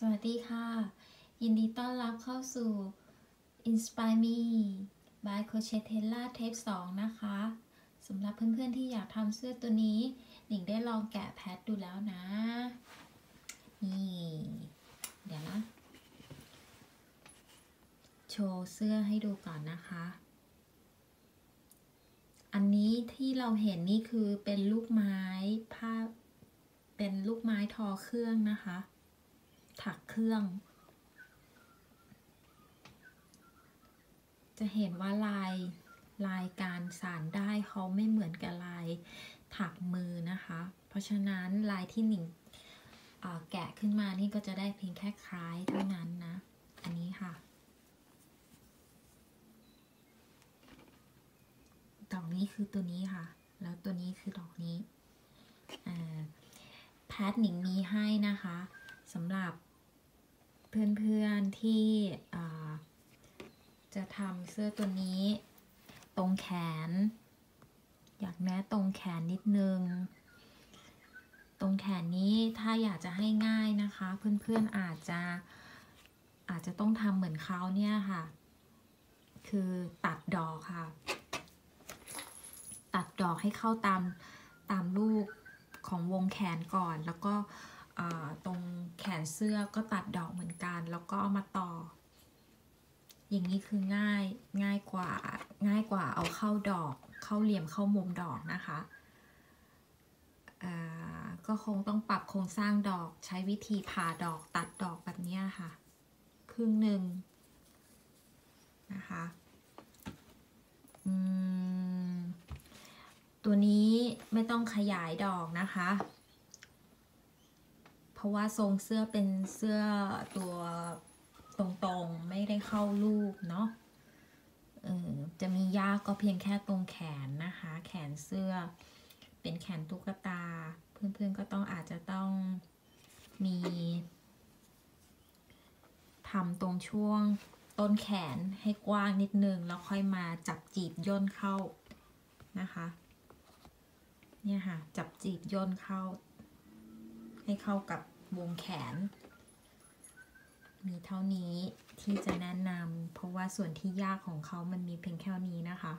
สวัสดีค่ะ ยินดีต้อนรับเข้าสู่ Inspire Me by Coachella Tape 2 นะคะสำหรับเพื่อนๆที่อยากทำเสื้อตัวนี้ หนิงได้ลองแกะแพทดูแล้วนะ นี่ เดี๋ยวนะ โชว์เสื้อให้ดูก่อนนะคะ อันนี้ที่เราเห็นนี่คือเป็นลูกไม้ผ้าเป็นลูกไม้ทอเครื่องนะคะ ถักเครื่อง จะเห็นว่าลายลายการสานได้เขาไม่เหมือนกับลายถักมือนะคะ เพราะฉะนั้นลายที่หนิงแกะขึ้นมานี่ก็จะได้เพียงแค่คล้ายเท่านั้นนะ อันนี้ค่ะดอกนี้คือตัวนี้ค่ะ แล้วตัวนี้คือดอกนี้แพทหนิงมีให้นะคะสำหรับ เพื่อนๆที่จะทำเสื้อตัวนี้ ตรงแขน อยากแม้ตรงแขนนิดนึง ตรงแขนนี้ถ้าอยากจะให้ง่ายนะคะ เพื่อนๆอาจจะอาจจะต้องทำเหมือนเขาเนี่ยค่ะ คือตัดดอกค่ะ ตัดดอกให้เข้าตามตามลูกของวงแขนก่อนแล้วก็ ตรงแขนเสื้อก็ตัดดอกเหมือนกัน แล้วก็เอามาต่อ อย่างนี้คือง่ายง่ายกว่าง่ายกว่าเอาเข้าดอกเข้าเหลี่ยมเข้ามุมดอกนะคะก็คงต้องปรับโครงสร้างดอกใช้วิธีผ่าดอกตัดดอกแบบนี้ค่ะ ครึ่งหนึ่งนะคะตัวนี้ไม่ต้องขยายดอกนะคะ เพราะว่าทรงเสื้อเป็นเสื้อตัวตรงๆ ไม่ได้เข้ารูปเนาะจะมียากก็เพียงแค่ตรงแขนนะคะ แขนเสื้อ เป็นแขนตุ๊กตา เพื่อนๆก็ต้องอาจจะต้องมีทำตรงช่วงต้นแขนให้กว้างนิดนึง แล้วค่อยมาจับจีบย่นเข้านะคะ เนี่ยค่ะ จับจีบย่นเข้า ให้เข้ากับวงแขน มีเท่านี้ที่จะแนะนำเพราะว่าส่วนที่ยากของเขามันมีเพียงแค่นี้นะคะ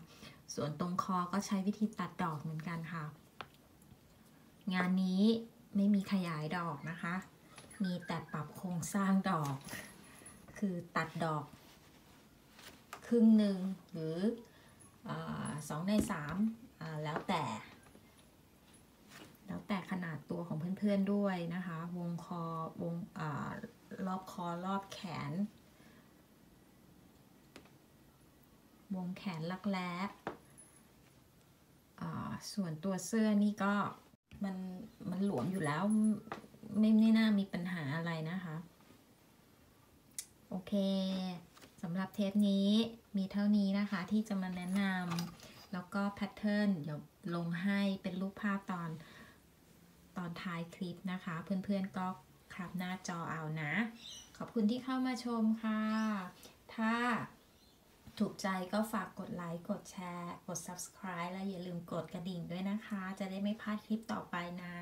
ส่วนตรงคอก็ใช้วิธีตัดดอกเหมือนกันค่ะ งานนี้ไม่มีขยายดอกนะคะ มีแต่ปรับโครงสร้างดอก คือตัดดอก ครึ่งหนึ่งหรือสองในสามแล้วแต่แล้วแต่ขนาดตัวของเพื่อนด้วยนะคะ วงคอวงอรอบคอรอบแขน วงแขนลักแร้ส่วนตัวเสื้อนี่ก็มันมันหลวมอยู่แล้วไม่ไม่น่ามีปัญหาอะไรนะคะ โอเคสำหรับเทปนี้มีเท่านี้นะคะที่จะมาแนะนำแล้วก็แพทเทิร์นเดี๋ยวลงให้เป็นรูปภาพตอน อนท้ายคลิปนะคะ เพื่อนๆก็ครับหน้าจอเอานะ ขอบคุณที่เข้ามาชมค่ะ ถ้าถูกใจก็ฝากกดไลค์ กดแชร์ กด subscribe และอย่าลืมกดกระดิ่งด้วยนะคะ จะได้ไม่พลาดคลิปต่อไปนะ